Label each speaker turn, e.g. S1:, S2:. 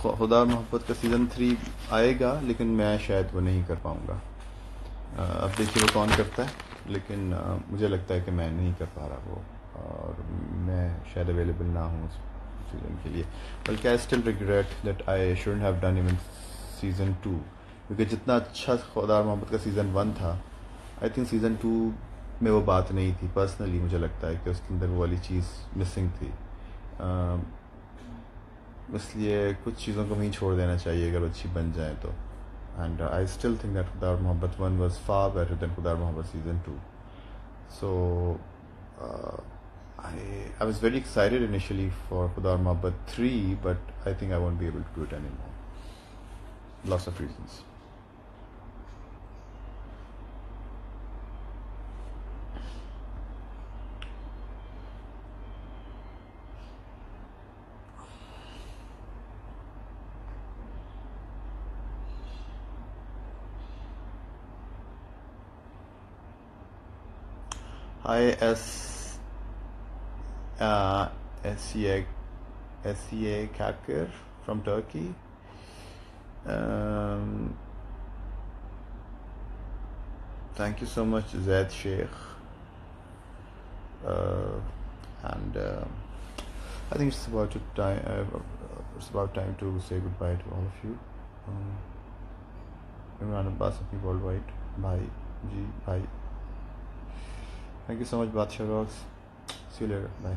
S1: खुदा मोहब्बत का सीज़न थ्री आएगा लेकिन मैं शायद वो नहीं कर पाऊँगा। अब देखिए वो कौन करता है लेकिन आ, मुझे लगता है कि मैं नहीं कर पा रहा वो और मैं शायद अवेलेबल ना हूँ उस सीज़न के लिए। बल्कि I still regret that I should have done even season two क्योंकि जितना अच्छा खुदा मोहब्बत का सीज़न वन था आई थिंक सीज़न टू में वो बात नहीं थी। पर्सनली मुझे लगता है कि उसके अंदर वो वाली चीज़ मिसिंग थी। इसलिए कुछ चीज़ों को वहीं छोड़ देना चाहिए अगर अच्छी बन जाए तो and I still think that Khuda Mohabbat one was far better than Khuda Mohabbat season two so I, I was very excited initially for Khudar Mohabbat 3, but I think I won't be able to do it anymore. Lots of reasons. Hi S uh, SCA from Turkey. Um, thank you so much, Zaid Sheikh. Uh, and uh, I think it's about time. Uh, it's about time to say goodbye to all of you. Um, Imran Abbas worldwide. Bye. G. Bye. Thank you so much, Batsha Rocks. See you later. Bye.